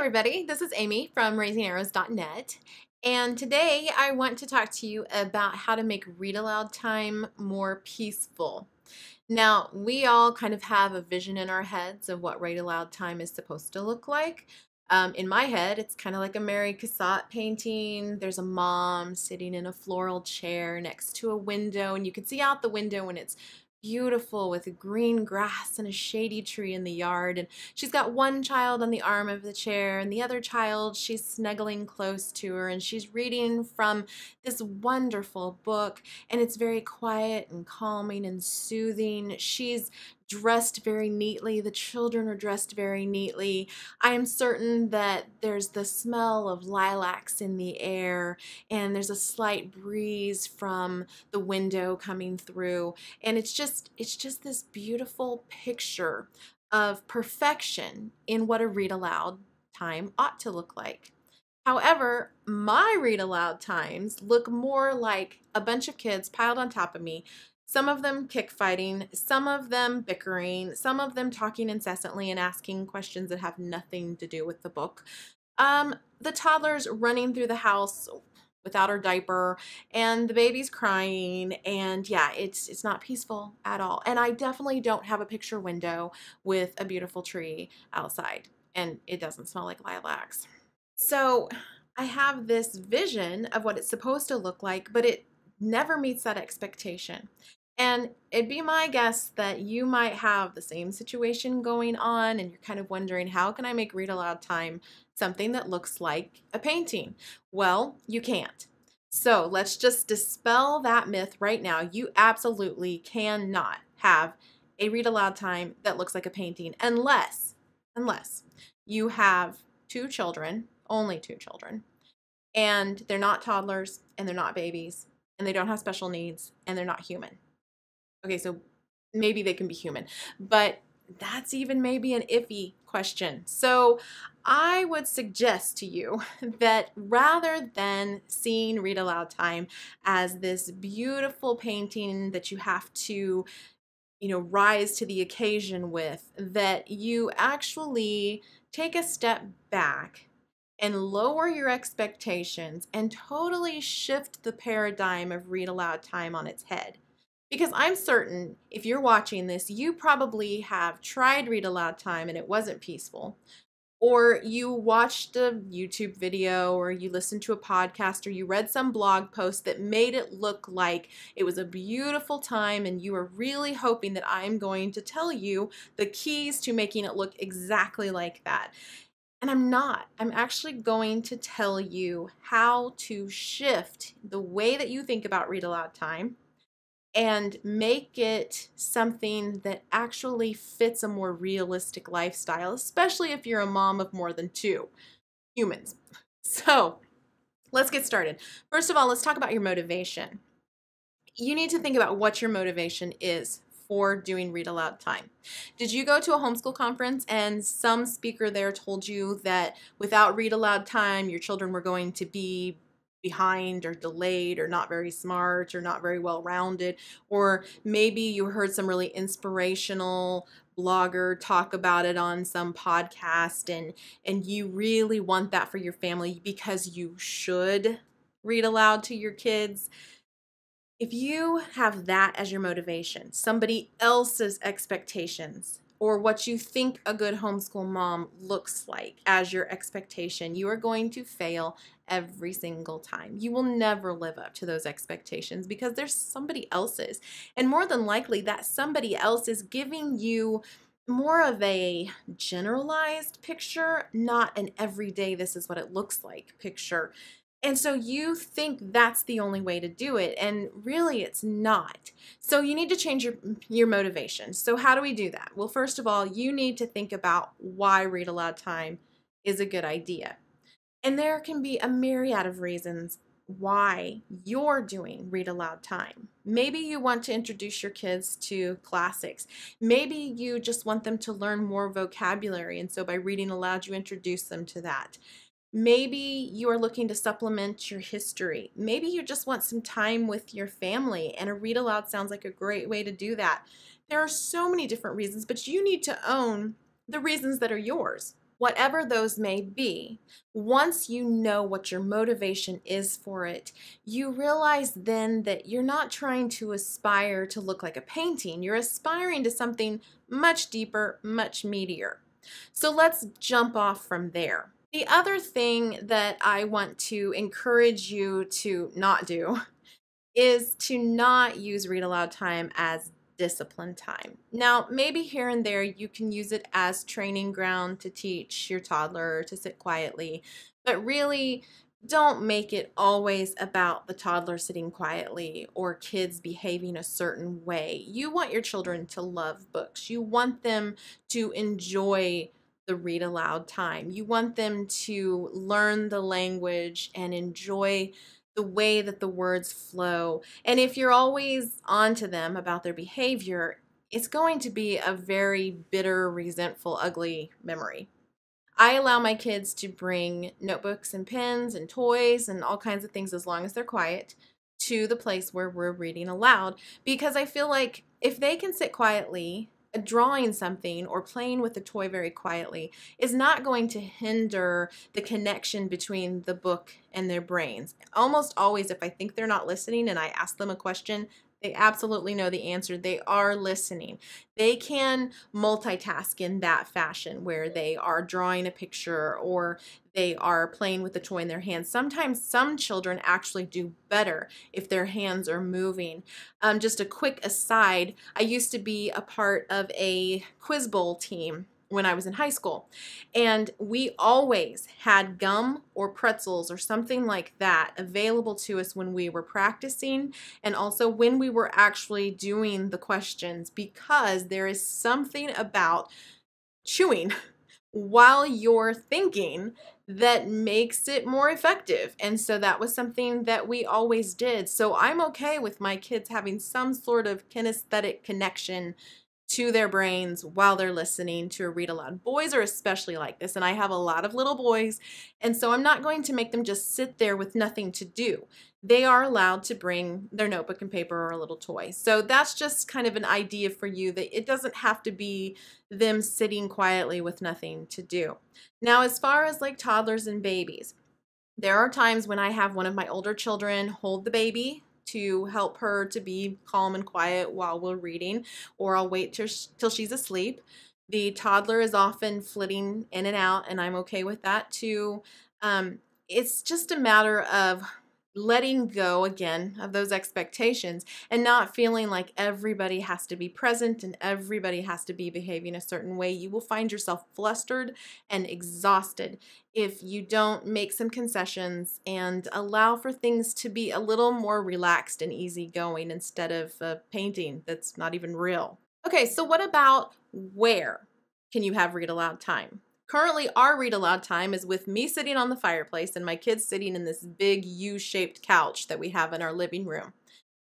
everybody, this is Amy from RaisingArrows.net and today I want to talk to you about how to make read aloud time more peaceful. Now, we all kind of have a vision in our heads of what read aloud time is supposed to look like. Um, in my head, it's kind of like a Mary Cassatt painting. There's a mom sitting in a floral chair next to a window, and you can see out the window and it's beautiful with green grass and a shady tree in the yard. And she's got one child on the arm of the chair, and the other child, she's snuggling close to her, and she's reading from this wonderful book. And it's very quiet and calming and soothing. She's dressed very neatly. The children are dressed very neatly. I am certain that there's the smell of lilacs in the air and there's a slight breeze from the window coming through and it's just it's just this beautiful picture of perfection in what a read aloud time ought to look like. However, my read aloud times look more like a bunch of kids piled on top of me some of them kick fighting, some of them bickering, some of them talking incessantly and asking questions that have nothing to do with the book. Um, the toddler's running through the house without her diaper and the baby's crying and yeah it's it's not peaceful at all. And i definitely don't have a picture window with a beautiful tree outside and it doesn't smell like lilacs. So i have this vision of what it's supposed to look like but it never meets that expectation and it'd be my guess that you might have the same situation going on and you're kind of wondering how can I make read aloud time something that looks like a painting? Well, you can't. So let's just dispel that myth right now. You absolutely cannot have a read aloud time that looks like a painting unless, unless you have two children, only two children, and they're not toddlers and they're not babies and they don't have special needs and they're not human. Okay, so maybe they can be human, but that's even maybe an iffy question. So I would suggest to you that rather than seeing read aloud time as this beautiful painting that you have to you know rise to the occasion with that you actually take a step back and lower your expectations and totally shift the paradigm of read aloud time on its head. Because I'm certain if you're watching this, you probably have tried read aloud time and it wasn't peaceful. Or you watched a YouTube video, or you listened to a podcast, or you read some blog post that made it look like it was a beautiful time, and you were really hoping that I'm going to tell you the keys to making it look exactly like that. And I'm not. I'm actually going to tell you how to shift the way that you think about read aloud time and make it something that actually fits a more realistic lifestyle, especially if you're a mom of more than two humans. So let's get started. First of all, let's talk about your motivation. You need to think about what your motivation is for doing read aloud time. Did you go to a homeschool conference and some speaker there told you that without read aloud time, your children were going to be behind or delayed or not very smart or not very well rounded or maybe you heard some really inspirational blogger talk about it on some podcast and and you really want that for your family because you should read aloud to your kids. If you have that as your motivation somebody else's expectations or what you think a good homeschool mom looks like as your expectation, you are going to fail every single time. You will never live up to those expectations because there's somebody else's. And more than likely, that somebody else is giving you more of a generalized picture, not an everyday, this is what it looks like picture. And so you think that's the only way to do it, and really it's not. So you need to change your, your motivation. So, how do we do that? Well, first of all, you need to think about why read aloud time is a good idea. And there can be a myriad of reasons why you're doing read aloud time. Maybe you want to introduce your kids to classics. Maybe you just want them to learn more vocabulary, and so by reading aloud, you introduce them to that. Maybe you are looking to supplement your history. Maybe you just want some time with your family, and a read aloud sounds like a great way to do that. There are so many different reasons, but you need to own the reasons that are yours. whatever those may be, once you know what your motivation is for it, you realize then that you're not trying to aspire to look like a painting. You're aspiring to something much deeper, much meatier. So let's jump off from there. The other thing that I want to encourage you to not do is to not use read aloud time as discipline time. Now, maybe here and there you can use it as training ground to teach your toddler to sit quietly, but really don't make it always about the toddler sitting quietly or kids behaving a certain way. You want your children to love books. You want them to enjoy the read aloud time. You want them to learn the language and enjoy the way that the words flow. And if you're always on to them about their behavior, it's going to be a very bitter, resentful, ugly memory. I allow my kids to bring notebooks and pens and toys and all kinds of things as long as they're quiet to the place where we're reading aloud because I feel like if they can sit quietly drawing something or playing with a toy very quietly is not going to hinder the connection between the book and their brains. Almost always, if I think they're not listening and I ask them a question, they absolutely know the answer. They are listening. They can multitask in that fashion where they are drawing a picture or they are playing with the toy in their hands. Sometimes some children actually do better if their hands are moving. Um, just a quick aside, I used to be a part of a quiz bowl team when I was in high school. And we always had gum or pretzels or something like that available to us when we were practicing and also when we were actually doing the questions because there is something about chewing while you're thinking that makes it more effective. And so that was something that we always did. So I'm okay with my kids having some sort of kinesthetic connection to their brains while they're listening to a read aloud. Boys are especially like this, and I have a lot of little boys, and so I'm not going to make them just sit there with nothing to do. They are allowed to bring their notebook and paper or a little toy. So that's just kind of an idea for you that it doesn't have to be them sitting quietly with nothing to do. Now, as far as like toddlers and babies, there are times when I have one of my older children hold the baby to help her to be calm and quiet while we're reading, or I'll wait till, till she's asleep. The toddler is often flitting in and out, and I'm okay with that too. Um, it's just a matter of letting go again of those expectations and not feeling like everybody has to be present and everybody has to be behaving a certain way, you will find yourself flustered and exhausted if you don't make some concessions and allow for things to be a little more relaxed and easygoing instead of a painting that's not even real. Okay, so what about where can you have read aloud time? Currently, our read aloud time is with me sitting on the fireplace and my kids sitting in this big U shaped couch that we have in our living room.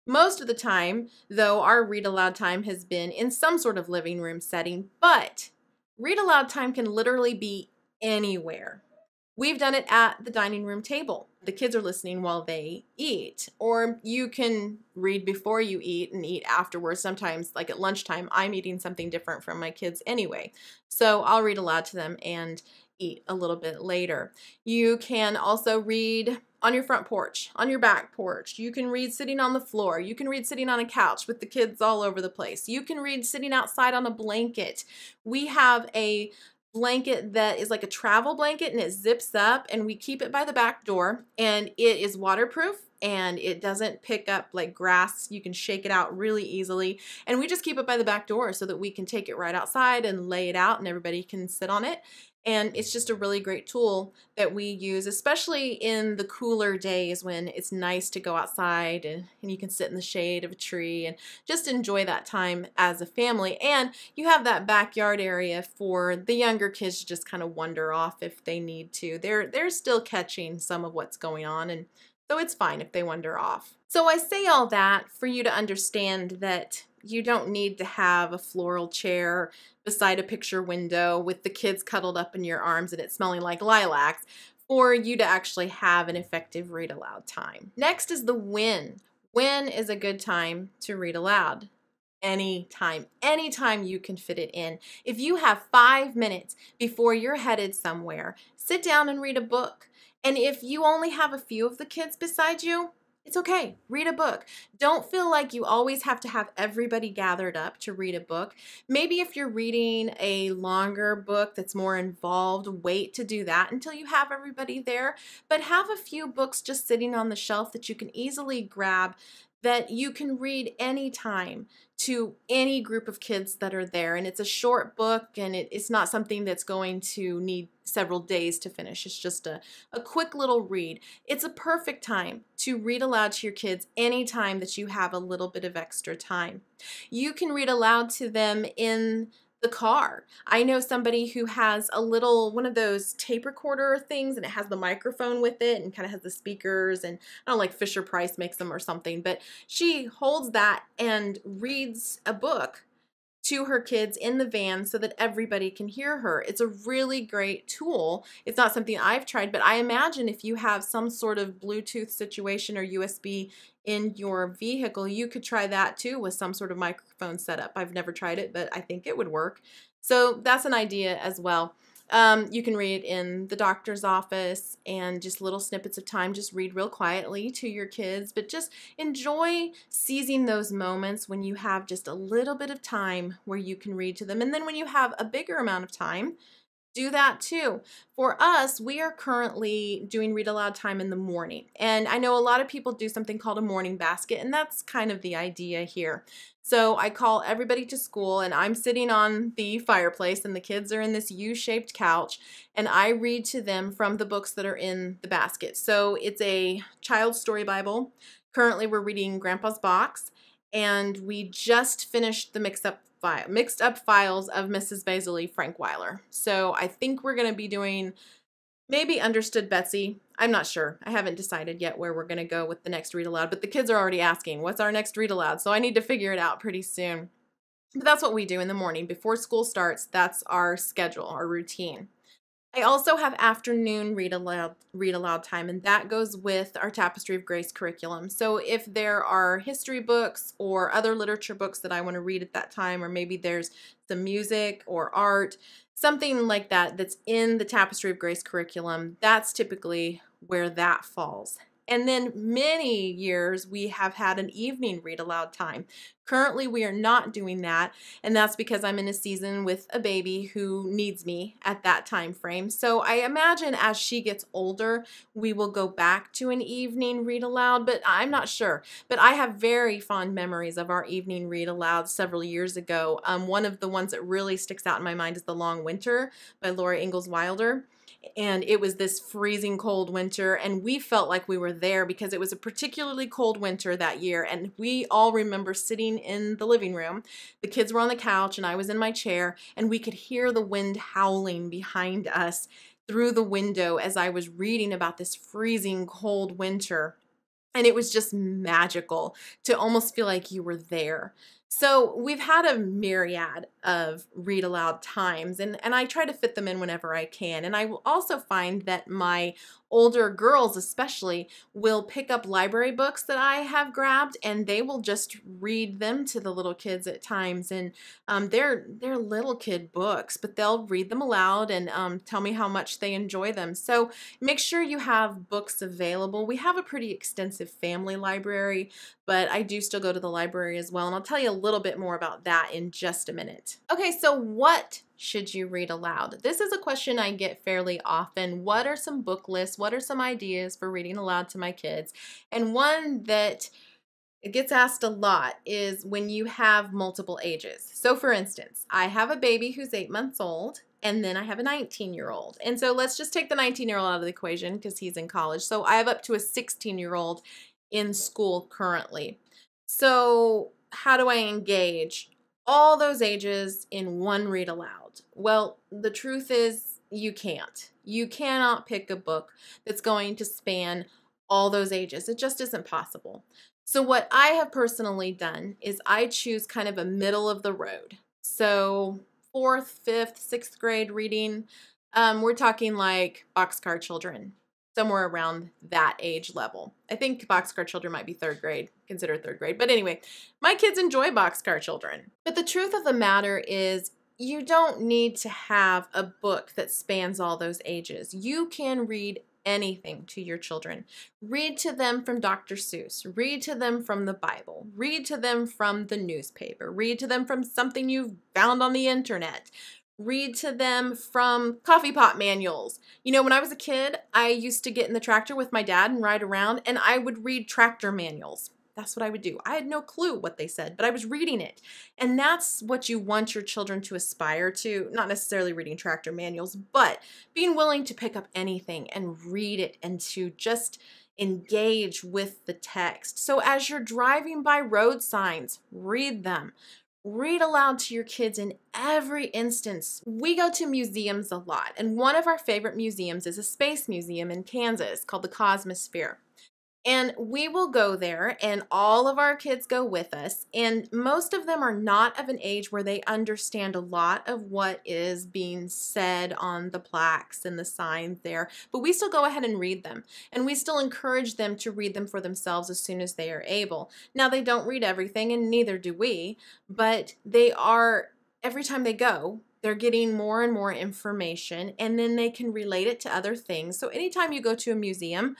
Most of the time, though, our read aloud time has been in some sort of living room setting, but read aloud time can literally be anywhere. We've done it at the dining room table. The kids are listening while they eat. Or you can read before you eat and eat afterwards. Sometimes, like at lunchtime, I'm eating something different from my kids anyway. So I'll read aloud to them and eat a little bit later. You can also read on your front porch, on your back porch. You can read sitting on the floor. You can read sitting on a couch with the kids all over the place. You can read sitting outside on a blanket. We have a blanket that is like a travel blanket and it zips up and we keep it by the back door and it is waterproof and it doesn't pick up like grass. You can shake it out really easily. And we just keep it by the back door so that we can take it right outside and lay it out and everybody can sit on it. And it's just a really great tool that we use, especially in the cooler days when it's nice to go outside and, and you can sit in the shade of a tree and just enjoy that time as a family. And you have that backyard area for the younger kids to just kind of wander off if they need to. They're, they're still catching some of what's going on and so it's fine if they wander off. So I say all that for you to understand that you don't need to have a floral chair beside a picture window with the kids cuddled up in your arms and it smelling like lilacs for you to actually have an effective read aloud time. Next is the when. When is a good time to read aloud? anytime, anytime you can fit it in. If you have five minutes before you're headed somewhere, sit down and read a book. And if you only have a few of the kids beside you, it's okay. Read a book. Don't feel like you always have to have everybody gathered up to read a book. Maybe if you're reading a longer book that's more involved, wait to do that until you have everybody there. But have a few books just sitting on the shelf that you can easily grab that you can read anytime to any group of kids that are there. And it's a short book and it, it's not something that's going to need several days to finish. It's just a, a quick little read. It's a perfect time to read aloud to your kids anytime that you have a little bit of extra time. You can read aloud to them in the car. I know somebody who has a little one of those tape recorder things and it has the microphone with it and kind of has the speakers and I don't know, like Fisher Price makes them or something, but she holds that and reads a book to her kids in the van so that everybody can hear her. It's a really great tool. It's not something I've tried, but I imagine if you have some sort of Bluetooth situation or USB in your vehicle, you could try that too with some sort of microphone setup. I've never tried it, but I think it would work. So that's an idea as well. Um, you can read in the doctor's office and just little snippets of time. Just read real quietly to your kids, but just enjoy seizing those moments when you have just a little bit of time where you can read to them. And then when you have a bigger amount of time, do that too. For us, we are currently doing read aloud time in the morning. And I know a lot of people do something called a morning basket, and that's kind of the idea here. So I call everybody to school, and I'm sitting on the fireplace, and the kids are in this U shaped couch, and I read to them from the books that are in the basket. So it's a child story Bible. Currently, we're reading Grandpa's Box, and we just finished the mix up file, mixed up files of Mrs. Basily Frankweiler. So I think we're going to be doing maybe Understood Betsy. I'm not sure. I haven't decided yet where we're going to go with the next read aloud, but the kids are already asking, what's our next read aloud? So I need to figure it out pretty soon. But that's what we do in the morning. Before school starts, that's our schedule, our routine. I also have afternoon read aloud read aloud time and that goes with our Tapestry of Grace curriculum. So if there are history books or other literature books that I want to read at that time or maybe there's some music or art, something like that that's in the Tapestry of Grace curriculum, that's typically where that falls. And then many years we have had an evening read aloud time. Currently, we are not doing that, and that's because I'm in a season with a baby who needs me at that time frame. So I imagine as she gets older, we will go back to an evening read aloud, but I'm not sure. But I have very fond memories of our evening read aloud several years ago. Um, one of the ones that really sticks out in my mind is The Long Winter by Laura Ingalls Wilder and it was this freezing cold winter and we felt like we were there because it was a particularly cold winter that year and we all remember sitting in the living room. The kids were on the couch and I was in my chair and we could hear the wind howling behind us through the window as I was reading about this freezing cold winter and it was just magical to almost feel like you were there so we've had a myriad of read aloud times and, and I try to fit them in whenever I can. And I will also find that my older girls especially will pick up library books that I have grabbed and they will just read them to the little kids at times and um, they're they're little kid books but they'll read them aloud and um, tell me how much they enjoy them so make sure you have books available we have a pretty extensive family library but I do still go to the library as well and I'll tell you little bit more about that in just a minute okay so what should you read aloud? This is a question I get fairly often. What are some book lists? What are some ideas for reading aloud to my kids? And one that it gets asked a lot is when you have multiple ages. So for instance, I have a baby who's eight months old and then I have a 19 year old. And so let's just take the 19 year old out of the equation because he's in college. So I have up to a 16 year old in school currently. So how do I engage all those ages in one read aloud? Well, the truth is you can't. You cannot pick a book that's going to span all those ages. It just isn't possible. So what I have personally done is I choose kind of a middle of the road. So fourth, fifth, sixth grade reading, um, we're talking like Boxcar Children, somewhere around that age level. I think Boxcar Children might be third grade, considered third grade. But anyway, my kids enjoy Boxcar Children. But the truth of the matter is, you don't need to have a book that spans all those ages. You can read anything to your children. Read to them from Dr. Seuss. Read to them from the Bible. Read to them from the newspaper. Read to them from something you've found on the internet read to them from coffee pot manuals. You know, when I was a kid, I used to get in the tractor with my dad and ride around, and I would read tractor manuals. That's what I would do. I had no clue what they said, but I was reading it. And that's what you want your children to aspire to. Not necessarily reading tractor manuals, but being willing to pick up anything and read it and to just engage with the text. So as you're driving by road signs, read them. Read aloud to your kids in every instance. We go to museums a lot, and one of our favorite museums is a space museum in Kansas called the Cosmosphere. And we will go there, and all of our kids go with us. And most of them are not of an age where they understand a lot of what is being said on the plaques and the signs there. But we still go ahead and read them. And we still encourage them to read them for themselves as soon as they are able. Now, they don't read everything, and neither do we, but they are, every time they go, they're getting more and more information and then they can relate it to other things. So anytime you go to a museum,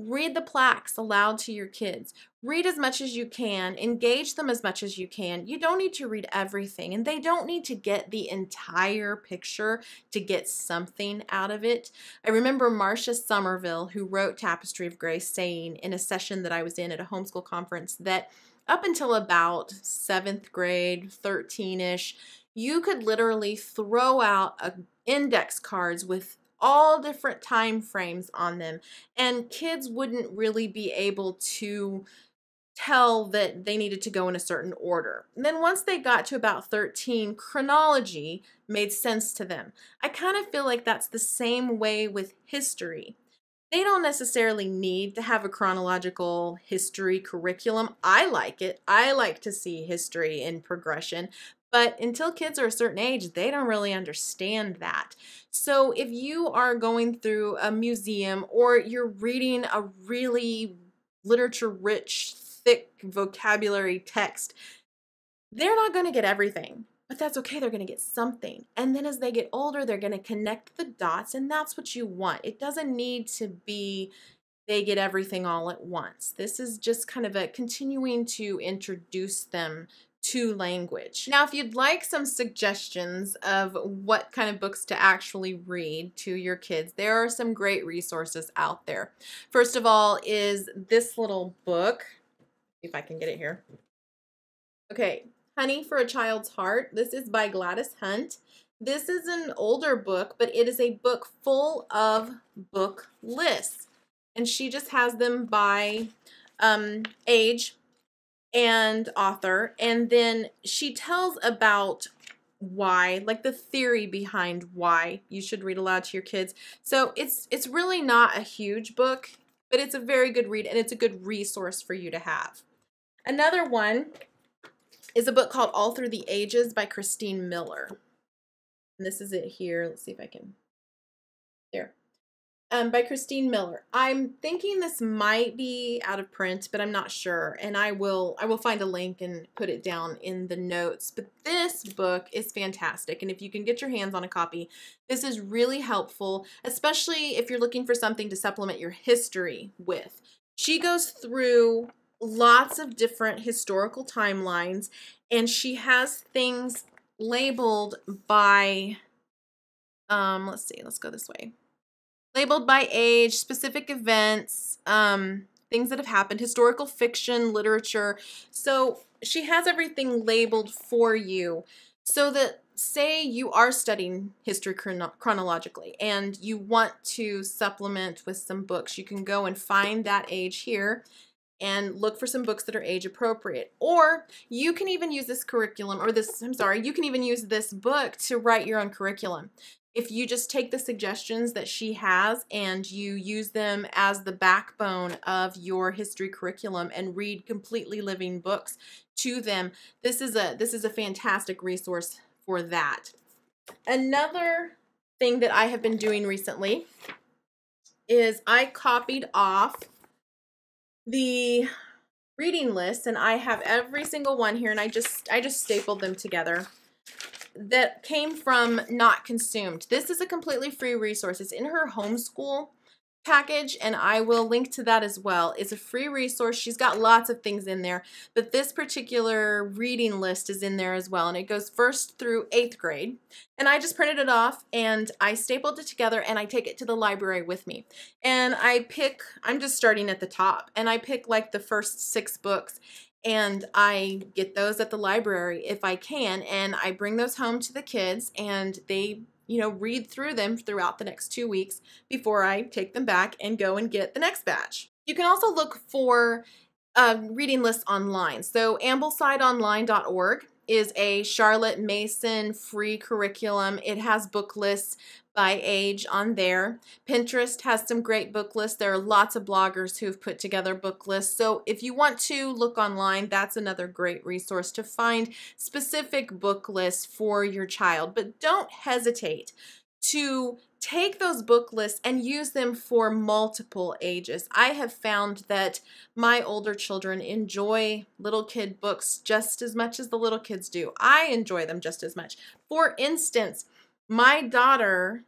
Read the plaques aloud to your kids. Read as much as you can. Engage them as much as you can. You don't need to read everything, and they don't need to get the entire picture to get something out of it. I remember Marcia Somerville, who wrote Tapestry of Grace, saying in a session that I was in at a homeschool conference that up until about seventh grade, 13 ish, you could literally throw out a index cards with all different time frames on them and kids wouldn't really be able to tell that they needed to go in a certain order. And then once they got to about 13, chronology made sense to them. I kind of feel like that's the same way with history. They don't necessarily need to have a chronological history curriculum. I like it. I like to see history in progression, but until kids are a certain age, they don't really understand that. So if you are going through a museum or you're reading a really literature rich, thick vocabulary text, they're not going to get everything. But that's okay, they're going to get something. And then as they get older, they're going to connect the dots, and that's what you want. It doesn't need to be they get everything all at once. This is just kind of a continuing to introduce them to language. Now, if you'd like some suggestions of what kind of books to actually read to your kids, there are some great resources out there. First of all is this little book, if I can get it here. Okay, Honey for a Child's Heart. This is by Gladys Hunt. This is an older book, but it is a book full of book lists. And she just has them by um, age, and author and then she tells about why like the theory behind why you should read aloud to your kids. So it's it's really not a huge book but it's a very good read and it's a good resource for you to have. Another one is a book called all through the ages by christine miller. And this is it here. Let's see if i can um, by Christine Miller. I'm thinking this might be out of print, but I'm not sure. And I will I will find a link and put it down in the notes. But this book is fantastic. And if you can get your hands on a copy, this is really helpful, especially if you're looking for something to supplement your history with. She goes through lots of different historical timelines and she has things labeled by um let's see, let's go this way labeled by age, specific events, um, things that have happened, historical fiction, literature. So she has everything labeled for you so that say you are studying history chrono chronologically and you want to supplement with some books, you can go and find that age here and look for some books that are age appropriate. Or you can even use this curriculum or this, I'm sorry, you can even use this book to write your own curriculum if you just take the suggestions that she has and you use them as the backbone of your history curriculum and read completely living books to them, this is a this is a fantastic resource for that. Another thing that I have been doing recently is I copied off the reading list and I have every single one here and I just I just stapled them together that came from Not Consumed. This is a completely free resource. It's in her homeschool package and I will link to that as well. It's a free resource. She's got lots of things in there, but this particular reading list is in there as well and it goes first through eighth grade. And I just printed it off and I stapled it together and I take it to the library with me. And I pick, I'm just starting at the top and I pick like the first six books and I get those at the library if I can and I bring those home to the kids and they you know, read through them throughout the next two weeks before I take them back and go and get the next batch. You can also look for uh, reading lists online. So amblesideonline.org is a Charlotte Mason free curriculum. It has book lists by age on there. Pinterest has some great book lists. There are lots of bloggers who've put together book lists. So if you want to look online, that's another great resource to find specific book lists for your child. But don't hesitate to take those book lists and use them for multiple ages. I have found that my older children enjoy little kid books just as much as the little kids do. I enjoy them just as much. For instance, my daughter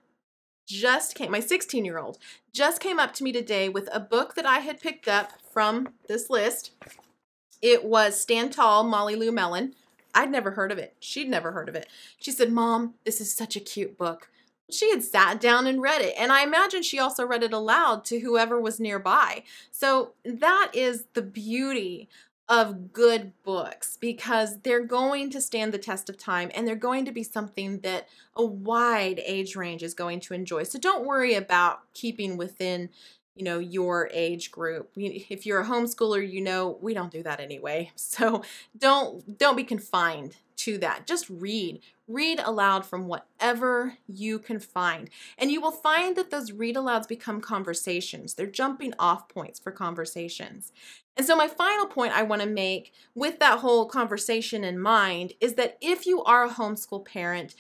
just came, my 16 year old, just came up to me today with a book that I had picked up from this list. It was Stand Tall, Molly Lou Melon. I'd never heard of it. She'd never heard of it. She said, Mom, this is such a cute book. She had sat down and read it. And I imagine she also read it aloud to whoever was nearby. So that is the beauty of good books because they're going to stand the test of time and they're going to be something that a wide age range is going to enjoy. So don't worry about keeping within you know your age group if you're a homeschooler you know we don't do that anyway so don't don't be confined to that just read read aloud from whatever you can find. And you will find that those read alouds become conversations. They're jumping off points for conversations. And so, my final point I want to make with that whole conversation in mind is that if you are a homeschool parent,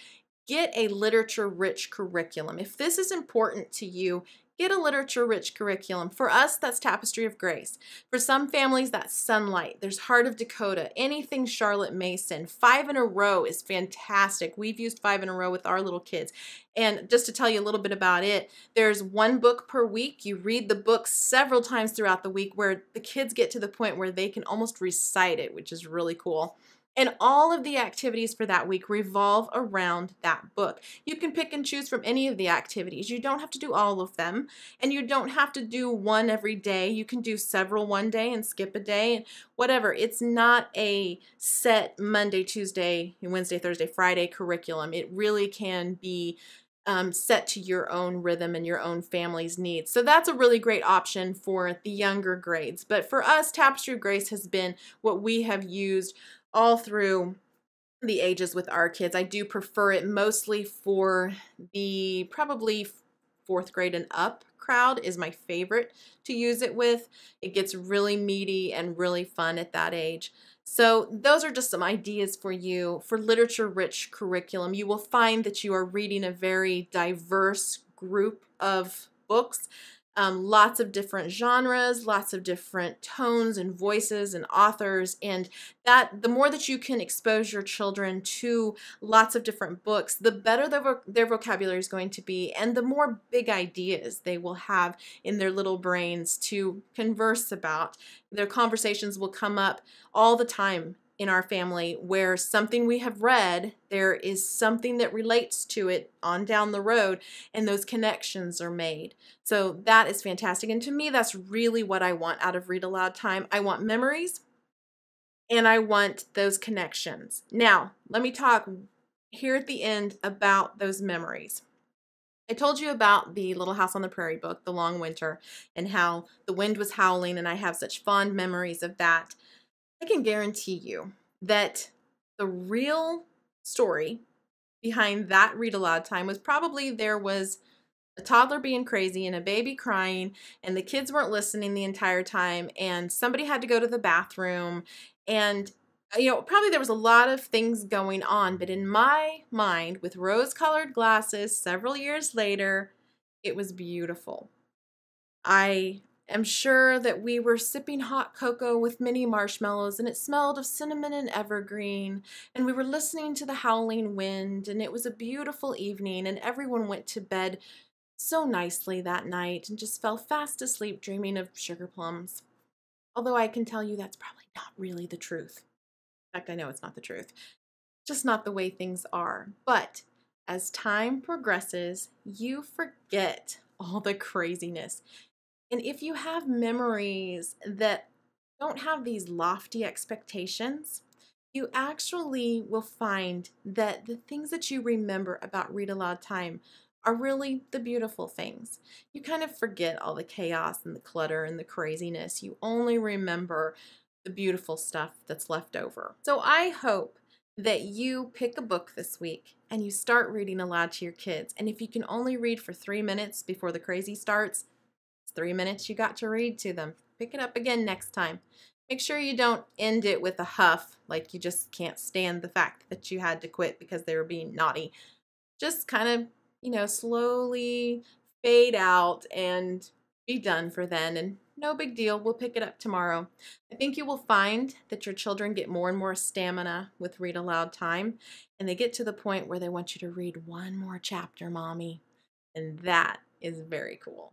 get a literature rich curriculum. If this is important to you, Get a literature rich curriculum. For us, that's Tapestry of Grace. For some families, that's Sonlight. There's Heart of Dakota, anything Charlotte Mason. Five in a Row is fantastic. We've used Five in a Row with our little kids. And just to tell you a little bit about it, there's one book per week. You read the book several times throughout the week where the kids get to the point where they can almost recite it, which is really cool. And all of the activities for that week revolve around that book. You can pick and choose from any of the activities. You don't have to do all of them, and you don't have to do one every day. You can do several one day and skip a day and whatever. It's not a set Monday, Tuesday, Wednesday, Thursday, Friday curriculum. It really can be um, set to your own rhythm and your own family's needs. So that's a really great option for the younger grades. But for us, Tapestry Grace has been what we have used all through the ages with our kids. I do prefer it mostly for the probably fourth grade and up crowd is my favorite to use it with. It gets really meaty and really fun at that age. So those are just some ideas for you for literature rich curriculum. You will find that you are reading a very diverse group of books um, lots of different genres, lots of different tones and voices and authors, and that the more that you can expose your children to lots of different books, the better their, their vocabulary is going to be, and the more big ideas they will have in their little brains to converse about. Their conversations will come up all the time in our family where something we have read, there is something that relates to it on down the road, and those connections are made. So that is fantastic. And to me, that's really what I want out of read aloud time. I want memories and I want those connections. Now, let me talk here at the end about those memories. I told you about the Little House on the Prairie book, The Long Winter, and how the wind was howling, and I have such fond memories of that. I can guarantee you that the real story behind that read aloud time was probably there was a toddler being crazy and a baby crying and the kids weren't listening the entire time and somebody had to go to the bathroom and uh, you know probably there was a lot of things going on but in my mind with rose colored glasses several years later it was beautiful. I am sure that we were sipping hot cocoa with mini marshmallows and it smelled of cinnamon and evergreen and we were listening to the howling wind and it was a beautiful evening and everyone went to bed so nicely that night and just fell fast asleep dreaming of sugar plums. Although I can tell you that's probably not really the truth. In fact, I know it's not the truth. Just not the way things are. But as time progresses, you forget all the craziness. And if you have memories that don't have these lofty expectations, you actually will find that the things that you remember about read aloud time are really the beautiful things. You kind of forget all the chaos and the clutter and the craziness. You only remember the beautiful stuff that's left over. So I hope that you pick a book this week and you start reading aloud to your kids. And if you can only read for three minutes before the crazy starts, three minutes you got to read to them. Pick it up again next time. Make sure you don't end it with a huff, like you just can't stand the fact that you had to quit because they were being naughty. Just kind of, you know, slowly fade out and be done for then. And no big deal, we'll pick it up tomorrow. I think you will find that your children get more and more stamina with read aloud time, and they get to the point where they want you to read one more chapter, mommy. And that is very cool.